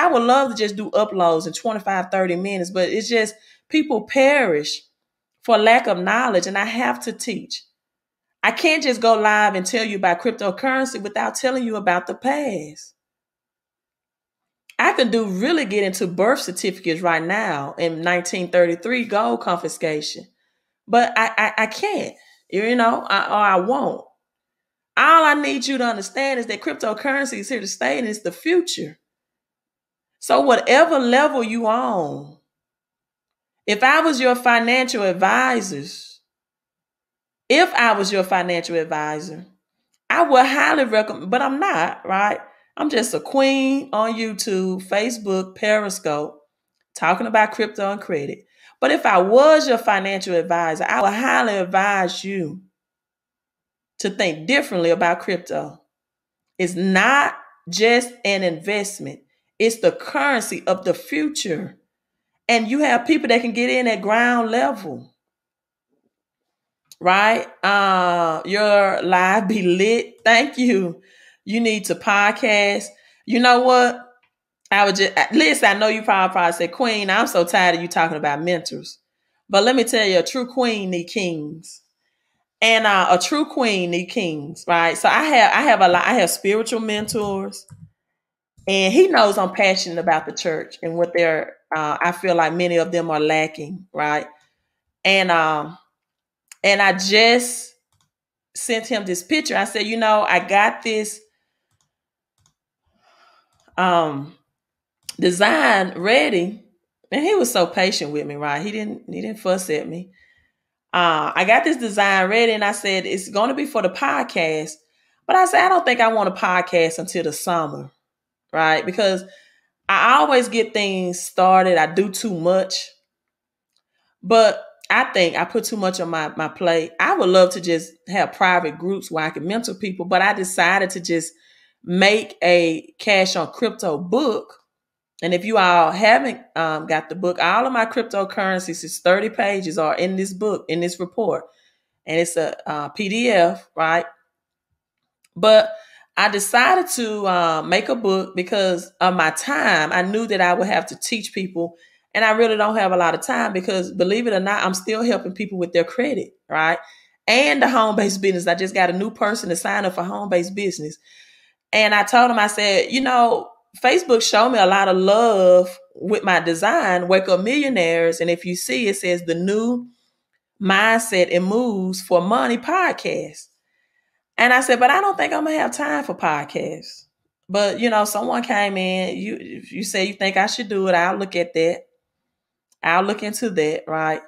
I would love to just do uploads in 25, 30 minutes, but it's just people perish for lack of knowledge, and I have to teach. I can't just go live and tell you about cryptocurrency without telling you about the past. I can do really get into birth certificates right now in 1933 gold confiscation, but I I, I can't, you know, I, or I won't. All I need you to understand is that cryptocurrency is here to stay and it's the future. So whatever level you on, if I was your financial advisors, if I was your financial advisor, I would highly recommend, but I'm not, right? I'm just a queen on YouTube, Facebook, Periscope, talking about crypto and credit. But if I was your financial advisor, I would highly advise you to think differently about crypto. It's not just an investment, it's the currency of the future. And you have people that can get in at ground level. Right? Uh your live be lit. Thank you. You need to podcast. You know what? I would just listen. I know you probably probably say, Queen, I'm so tired of you talking about mentors. But let me tell you, a true queen need kings and uh, a true queen need kings, right? So I have I have a lot I have spiritual mentors, and he knows I'm passionate about the church and what they're. Uh, I feel like many of them are lacking, right? And um, and I just sent him this picture. I said, you know, I got this um design ready, and he was so patient with me, right? He didn't he didn't fuss at me uh, I got this design ready and I said it's going to be for the podcast. But I said, I don't think I want a podcast until the summer, right? Because I always get things started. I do too much. But I think I put too much on my, my plate. I would love to just have private groups where I can mentor people, but I decided to just make a cash on crypto book and if you all haven't um, got the book, all of my cryptocurrencies is 30 pages are in this book, in this report. And it's a uh, PDF, right? But I decided to uh, make a book because of my time. I knew that I would have to teach people. And I really don't have a lot of time because, believe it or not, I'm still helping people with their credit, right? And the home based business. I just got a new person to sign up for home based business. And I told him, I said, you know, Facebook showed me a lot of love with my design, Wake Up Millionaires. And if you see, it says the new mindset and moves for money podcast. And I said, but I don't think I'm gonna have time for podcasts. But you know, someone came in, you you say you think I should do it, I'll look at that. I'll look into that, right?